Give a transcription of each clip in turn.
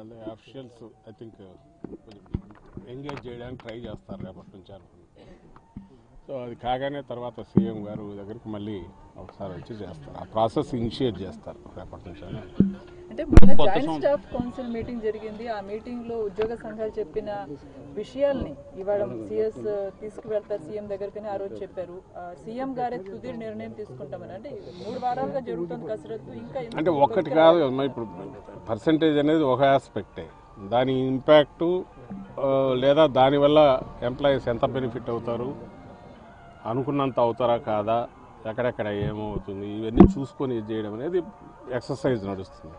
అంటే officials I think engage చేయడానికి try చేస్తారు రేపటి నుంచి అనుకుంటున్నాను సో అది కాగానే తర్వాత సీఎం గారు దగ్గరికి మళ్ళీ ఒకసారి వచ్చి చేస్తారు. ఆ ప్రాసెస్ ఇనిషియేట్ చేస్తారు రేపటి నుంచి. అని అంటే మొన్న జాయింట్ స్టాఫ్ కౌన్సిల్ మీటింగ్ జరిగింది. ఆ మీటింగ్లో ఉద్యోగ సంఘాలు చెప్పిన విషయాల్ని ఇవాళ సిఎస్ తీసుకువెళ్తారు సీఎం దగ్గరకని ఆ రోజు చెప్పారు. సీఎం గారే తుది నిర్ణయం తీసుకుంటామని. అంటే మూడు వారాలుగా జరుగుతుంది కసరత్తు. ఇంకా అంటే ఒక్కటి కాదు ఇప్పుడు పర్సంటేజ్ అనేది ఒక ఆస్పెక్టే దాని ఇంపాక్టు లేదా దానివల్ల ఎంప్లాయీస్ ఎంత బెనిఫిట్ అవుతారు అనుకున్నంత అవుతారా కాదా ఎక్కడెక్కడ ఏమవుతుంది ఇవన్నీ చూసుకొని చేయడం అనేది ఎక్సర్సైజ్ నడుస్తుంది.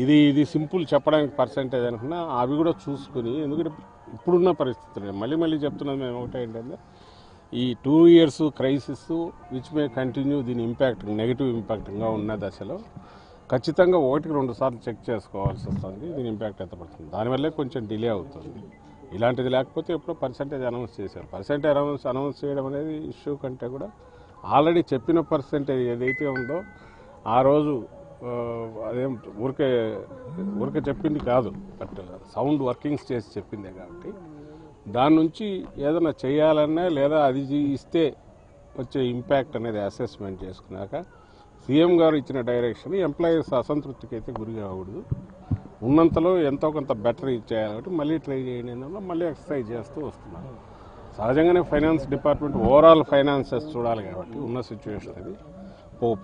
ఇది ఇది సింపుల్ చెప్పడానికి పర్సంటేజ్ అనుకున్నా అవి కూడా చూసుకుని ఎందుకంటే ఇప్పుడున్న పరిస్థితులు. మళ్ళీ మళ్ళీ చెప్తున్నది మేము ఒకటే ఏంటంటే ఈ two years crisis which may continue దీని ఇంపాక్ట్ నెగిటివ్ ఇంపాక్ట్గా ఉన్న దశలో ఖచ్చితంగా ఒకటికి రెండు సార్లు చెక్ చేసుకోవాల్సి వస్తుంది దీని ఇంపాక్ట్ ఎంత పడుతుంది. దానివల్లే కొంచెం డిలే అవుతుంది. ఇలాంటిది లేకపోతే ఎప్పుడో పర్సంటేజ్ అనౌన్స్ చేశారు. పర్సంటేజ్ అనౌన్స్ అనౌన్స్ చేయడం అనేది ఇష్యూ కంటే కూడా ఆల్రెడీ చెప్పిన పర్సంటేజ్ ఏదైతే ఉందో ఆ రోజు అదేం ఊరికే ఊరికే చెప్పింది కాదు. బట్ సౌండ్ వర్కింగ్స్ చేసి చెప్పిందే కాబట్టి. దాని నుంచి ఏదైనా చేయాలన్నా లేదా అది ఇస్తే వచ్చే ఇంపాక్ట్ అనేది అసెస్మెంట్ చేసుకున్నాక సీఎం గారు ఇచ్చిన డైరెక్షన్ ఎంప్లాయీస్ అసంతృప్తికి అయితే గురి కాకూడదు. ఉన్నంతలో ఎంతో కొంత బెటర్ ఇచ్చేయాలి కాబట్టి మళ్ళీ ట్రై చేయండి మళ్ళీ ఎక్సర్సైజ్ చేస్తూ వస్తున్నాను సహజంగానే ఫైనాన్స్ డిపార్ట్మెంట్ ఓవరాల్ ఫైనాన్సెస్ చూడాలి కాబట్టి ఉన్న సిచ్యువేషన్ అది.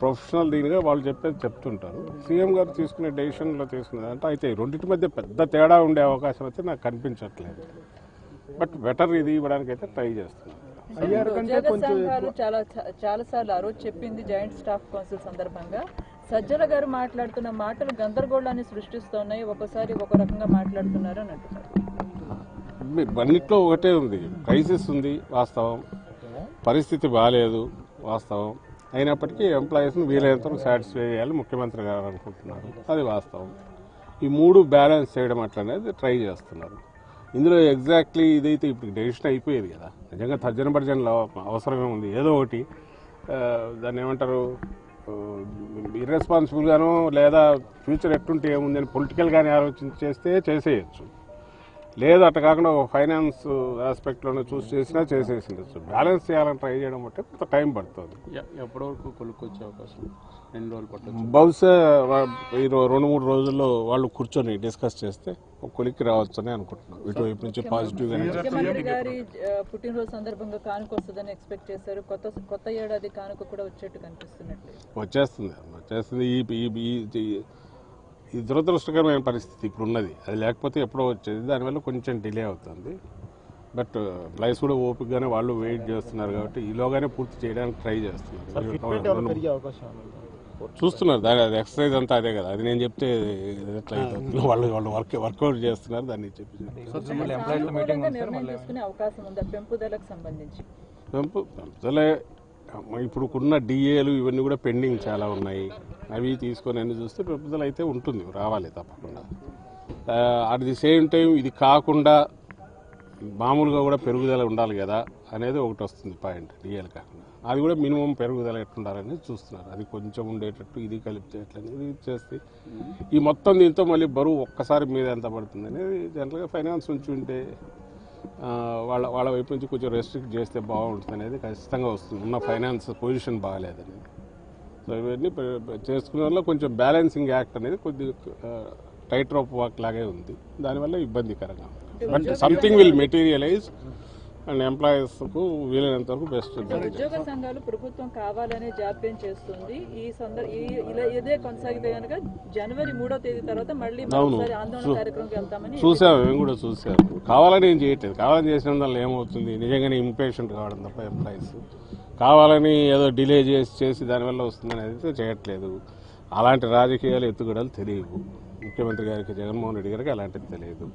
ప్రొఫెషనల్ దీనిగా వాళ్ళు చెప్పేది చెప్తుంటారు. సీఎం గారు తీసుకునే డెసిషన్లో తీసుకునేది అంటే అయితే రెండింటి మధ్య పెద్ద తేడా ఉండే అవకాశం అయితే నాకు కనిపించట్లేదు. బట్ బెటర్ ఇది ఇవ్వడానికి అయితే ట్రై చేస్తున్నాను. చాలా చాలా సార్లు ఆ రోజు చెప్పింది జాయింట్ స్టాఫ్ కౌన్సిల్ సందర్భంగా. సజ్జల గారు మాట్లాడుతున్న మాటలు గందరగోళాన్ని సృష్టిస్తున్నాయి. ఒకసారి ఒక రకంగా మాట్లాడుతున్నారు అని అంటున్నారు. అన్నిట్లో ఒకటే ఉంది. క్రైసిస్ ఉంది వాస్తవం. పరిస్థితి బాగాలేదు వాస్తవం. అయినప్పటికీ ఎంప్లాయీస్ని వీలైనంత వరకు సాటిస్ఫై చేయాలి ముఖ్యమంత్రి గారు అనుకుంటున్నారు అది వాస్తవం. ఈ మూడు బ్యాలెన్స్ చేయడం అట్లనేది ట్రై చేస్తున్నారు. ఇందులో ఎగ్జాక్ట్లీ ఇదైతే ఇప్పుడు డెసిషన్ అయిపోయేది కదా. నిజంగా తర్జన భర్జనలో అవసరమే ఉంది. ఏదో ఒకటి దాన్ని ఏమంటారు ఇర్రెస్పాన్సిబుల్గానో లేదా ఫ్యూచర్ ఎట్టుంటే ఏముందని పొలిటికల్గానే ఆలోచించి చేస్తే చేసేయచ్చు. లేదు అట్లా కాకుండా ఒక ఫైనాన్స్ ఆస్పెక్ట్లోనే చూసి చేసినా చేసేసిండొచ్చు బ్యాలెన్స్ చేయాలని ట్రై చేయడం బట్టి కొంత టైం పడుతుంది. ఎప్పటి వరకు కొనుక్కొచ్చే అవకాశం? ఎన్ని రోజులు పట్టచ్చు? బహుశా రెండు మూడు రోజుల్లో వాళ్ళు కూర్చొని డిస్కస్ చేస్తే ఒక కొలిక్కి రావచ్చని అనుకుంటున్నాను. ఇటువైపు నుంచి ఆ, పుట్టినరోజు సందర్భంగా కానుక వస్తుందని ఎక్స్పెక్ట్ చేశారు. కొత్త కొత్త ఏడాది కానుక కూడా వచ్చేట్టు కనిపిస్తున్నట్టు. వచ్చేస్తుంది వచ్చేస్తుంది. ఈ ఈ దురదృష్టకరమైన పరిస్థితి ఇప్పుడు ఉన్నది అది లేకపోతే ఎప్పుడో వచ్చేది దానివల్ల కొంచెం డిలే అవుతుంది బట్ ప్లైస్ కూడా ఓపికగానే వాళ్ళు వెయిట్ చేస్తున్నారు కాబట్టి ఈలోగానే పూర్తి చేయడానికి ట్రై చేస్తున్నారు చూస్తున్నారు దాని అది ఎక్సర్సైజ్ అంతా అదే కదా అది నేను చెప్తే ఎట్లా అవుతుంది వాళ్ళు వాళ్ళు వర్క్ వర్కౌట్ చేస్తున్నారు దాన్ని చెప్పి సానుకూలంగా నిర్ణయం తీసుకునే అవకాశం ఉందా పెంపుదలకు సంబంధించి పెంపు పెంపుదలే ఇప్పుడుకున్న డిఏలు ఇవన్నీ కూడా పెండింగ్ చాలా ఉన్నాయి. అవి తీసుకొని అన్ని చూస్తే పెంపుదల అయితే ఉంటుంది రావాలి తప్పకుండా. అట్ ది సేమ్ టైం ఇది కాకుండా మామూలుగా కూడా పెరుగుదల ఉండాలి కదా అనేది ఒకటి వస్తుంది పాయింట్ డిఏలు కాకుండా. అది కూడా మినిమం పెరుగుదల ఎట్లుండాలని చూస్తున్నారు. అది కొంచెం ఉండేటట్టు ఇది కలిపితే ఎట్లనేది చేస్తే ఈ మొత్తం దీంతో మళ్ళీ బరువు ఒక్కసారి మీద ఎంత పడుతుంది అనేది జనరల్గా ఫైనాన్స్ ఉంచి ఉంటే వాళ్ళ వాళ్ళ వైపు నుంచి కొంచెం రెస్ట్రిక్ట్ చేస్తే బాగుంటుంది అనేది ఖచ్చితంగా వస్తుంది. ఉన్న ఫైనాన్స్ పొజిషన్ బాగాలేదనేది సో ఇవన్నీ చేసుకునే వల్ల కొంచెం బ్యాలెన్సింగ్ యాక్ట్ అనేది కొద్దిగా టైట్ రోప్ వాక్ లాగే ఉంది. దానివల్ల ఇబ్బందికరంగా but something will materialise and ఎంప్లాయీస్కు వీలైనంత వరకు బెస్ట్ ఉద్యోగ సంఘాలు ప్రభుత్వం కావాలనే జాప్యం చేస్తుంది. ఈ ఇలా ఇదే కొనసాగితే కనుక జనవరి మూడో తేదీ తర్వాత మళ్ళీ ఆందోళన కార్యక్రమంకి వెళ్తామని చూసాము మేము కూడా చూసాము కావాలని ఏం చేయట్లేదు. కావాలని చేసిన వల్ల ఏమవుతుంది? నిజంగానే ఇంపేషెంట్ కావడం తప్ప ఎంప్లాయీస్ కావాలని ఏదో డిలే చేసి చేసి దానివల్ల వస్తుందని అయితే చేయట్లేదు. అలాంటి రాజకీయాలు ఎత్తుగడలు తెలియవు. ముఖ్యమంత్రి గారికి జగన్మోహన్ రెడ్డి గారికి అలాంటిది తెలియదు.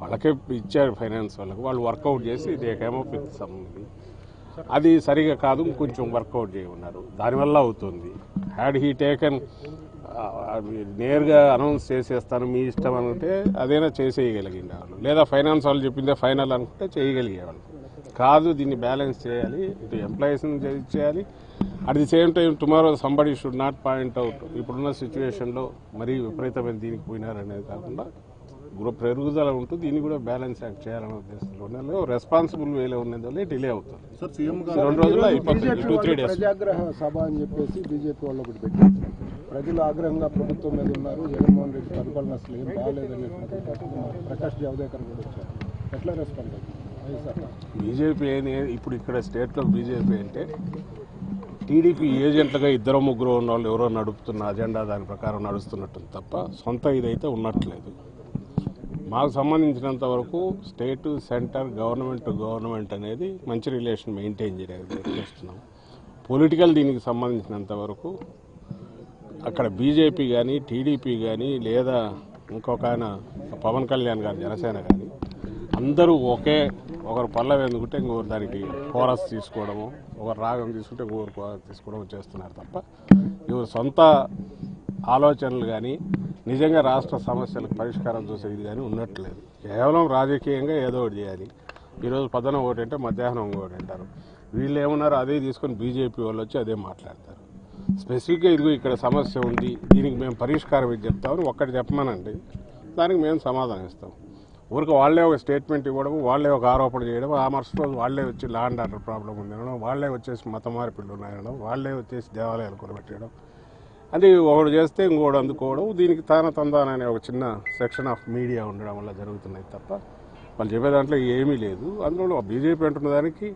వాళ్ళకే ఇచ్చారు ఫైనాన్స్ వాళ్ళకి. వాళ్ళు వర్కౌట్ చేసి దే కేమో విత్ సమ్ అది సరిగా కాదు కొంచెం వర్కౌట్ చేయమన్నారు. దానివల్ల అవుతుంది. హ్యాడ్ హీ టేకన్ నేరుగా అనౌన్స్ చేసేస్తాను మీ ఇష్టం అనుకుంటే అదైనా చేసేయగలిగింది వాళ్ళు. లేదా ఫైనాన్స్ వాళ్ళు చెప్పిందే ఫైనల్ అనుకుంటే చేయగలిగేవాళ్ళు. కాదు దీన్ని బ్యాలెన్స్ చేయాలి ఇటు ఎంప్లాయీస్ని చేయాలి. At the same time tomorrow somebody should not point out ఇప్పుడున్న సిచ్యువేషన్లో మరీ విపరీతమైన దీనికి పోయినారనేది కాకుండా పెరుగుదల ఉంటూ దీన్ని కూడా బ్యాలెన్స్ యాక్ట్ చేయాలనే ఉద్దేశంలో రెస్పాన్సిబుల్ వేలో ఉన్నది డిలే అవుతుంది. సార్ సీఎం రెండు రోజుల్లో అయిపోతుంది. టూ త్రీ డేస్ ప్రజాగ్రహ సభ అని చెప్పేసి బీజేపీ వాళ్ళు ఒకటి పెట్టారు. ప్రజలు ఆగ్రహంగా ప్రభుత్వం మీద ఉన్నారు. జగన్మోహన్ రెడ్డి పరిపాలన అసలు ఏం బాగాలేదని ప్రకాష్ జావదేకర్ కూడా వచ్చారు. ఎట్లా రెస్పాండ్ బీజేపీ ఇప్పుడు ఇక్కడ స్టేట్లో బీజేపీ అంటే టీడీపీ ఏజెంట్లుగా ఇద్దరు ముగ్గురు ఉన్న వాళ్ళు ఎవరో నడుపుతున్న అజెండా దాని ప్రకారం నడుస్తున్నట్టు తప్ప సొంత ఇదైతే ఉన్నట్లేదు. మాకు సంబంధించినంత వరకు state centre government to government అనేది మంచి రిలేషన్ మెయింటైన్ చేయడానికి చేస్తున్నాం పొలిటికల్ దీనికి సంబంధించినంత వరకు అక్కడ బీజేపీ కానీ టీడీపీ కానీ లేదా ఇంకొక ఆయన పవన్ కళ్యాణ్ గారి జనసేన కానీ అందరూ ఒకే ఒకరు పల్లవి ఎందుకుంటే ఇంకొకరు దానికి కోరస్ తీసుకోవడము ఒకరు రాగం తీసుకుంటే ఇంకొకరు కోరస్ తీసుకోవడం చేస్తున్నారు తప్ప ఇవరు సొంత ఆలోచనలు కానీ నిజంగా రాష్ట్ర సమస్యలకు పరిష్కారం చూసేది కానీ ఉన్నట్లేదు. కేవలం రాజకీయంగా ఏదో ఒకటి చేయాలి. ఈరోజు పదన ఒకటి అంటే మధ్యాహ్నం ఒకటి అంటారు. వీళ్ళు ఏమన్నారు అదే తీసుకొని బీజేపీ వాళ్ళు వచ్చి అదే మాట్లాడతారు. స్పెసిఫిక్గా ఇదిగో ఇక్కడ సమస్య ఉంది దీనికి మేము పరిష్కారం ఇది చెప్తామని ఒక్కటి చెప్పమనండి. దానికి మేము సమాధానం ఇస్తాం. ఊరికి వాళ్ళే ఒక స్టేట్మెంట్ ఇవ్వడం వాళ్ళే ఒక ఆరోపణ చేయడం ఆ మరుసటి రోజు వాళ్ళే వచ్చి ల్యాండ్ ఆర్డర్ ప్రాబ్లం ఉంది అనడం వాళ్ళే వచ్చేసి మత మార్పిళ్ళు ఉన్నాయనడం వాళ్ళే వచ్చేసి దేవాలయాలు కొనబెట్టడం అది ఒకడు చేస్తే ఇంకోడు అందుకోవడం దీనికి తాన తందాన అనే ఒక చిన్న సెక్షన్ ఆఫ్ మీడియా ఉండడం వల్ల జరుగుతున్నాయి తప్ప వాళ్ళు చెప్పే దాంట్లో ఏమీ లేదు. అందులో బీజేపీ అంటున్న దానికి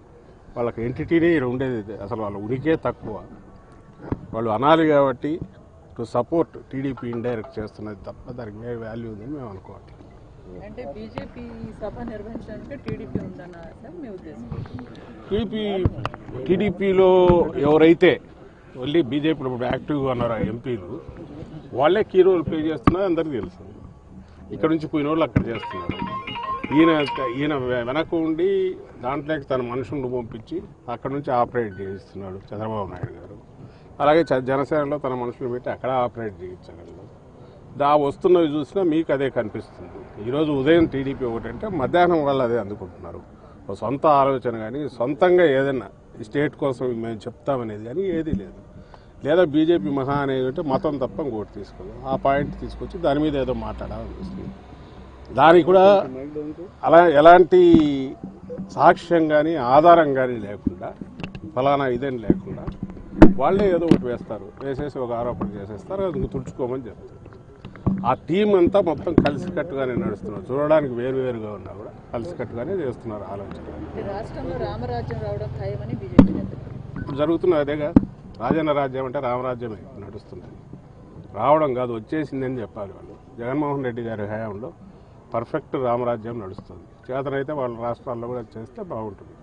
వాళ్ళకి ఎంటిటీనే ఉండేది. అసలు వాళ్ళ ఉనికే తక్కువ. వాళ్ళు అనాలి కాబట్టి టు సపోర్ట్ టీడీపీ ఇండైరెక్ట్ చేస్తున్నది తప్ప దానికి ఏ వాల్యూ ఉందని మేము అనుకోవట్లేదు అంటే బీజేపీ సభ నిర్వహించడానికి టీడీపీ టీడీపీలో ఎవరైతే మళ్ళీ బీజేపీలో ఇప్పుడు యాక్టివ్గా ఉన్నారు ఆ ఎంపీలు. వాళ్ళే కీ రోల్ ప్లే చేస్తున్నారో అందరికీ తెలుసు. ఇక్కడ నుంచి పోయిన వాళ్ళు అక్కడ చేస్తున్నారు. ఈయన ఈయన వెనక ఉండి దాంట్లోకి తన మనుషులను పంపించి అక్కడ నుంచి ఆపరేట్ చేయిస్తున్నాడు చంద్రబాబు నాయుడు గారు. అలాగే చ- జనసేనలో తన మనుషులు పెట్టి అక్కడ ఆపరేట్ చేయించగలరు దా వస్తున్నవి చూసినా మీకు అదే కనిపిస్తుంది. ఈరోజు ఉదయం టీడీపీ ఒకటంటే మధ్యాహ్నం వాళ్ళు అదే అందుకుంటున్నారు. సొంత ఆలోచన కానీ సొంతంగా ఏదైనా స్టేట్ కోసం మేము చెప్తామనేది కానీ ఏదీ లేదు. లేదా బీజేపీ మహా అనేది అంటే మతం తప్ప ఇంకోటి తీసుకోదు. ఆ పాయింట్ తీసుకొచ్చి దాని మీద ఏదో మాట్లాడాలనిపిస్తుంది. దానికి కూడా అలా ఎలాంటి సాక్ష్యం కానీ ఆధారం కానీ లేకుండా ఫలానా ఇదని లేకుండా వాళ్ళే ఏదో ఒకటి వేస్తారు. వేసేసి ఒక ఆరోపణ చేసేస్తారు. అది తుడుచుకోమని చెప్తారు. ఆ టీం అంతా మొత్తం కలిసికట్టుగానే నడుస్తున్నారు. చూడడానికి వేరువేరుగా ఉన్నా కూడా కలిసికట్టుగానే చేస్తున్నారు ఆలోచన. ఇప్పుడు జరుగుతున్న అదేగా రాజన్న రాజ్యం అంటే రామరాజ్యమే నడుస్తున్నది రావడం కాదు వచ్చేసిందని చెప్పాలి వాళ్ళు. జగన్మోహన్ రెడ్డి గారి హయాంలో పర్ఫెక్ట్ రామరాజ్యం నడుస్తుంది. చేతనైతే వాళ్ళ రాష్ట్రాల్లో కూడా చేస్తే బాగుంటుంది.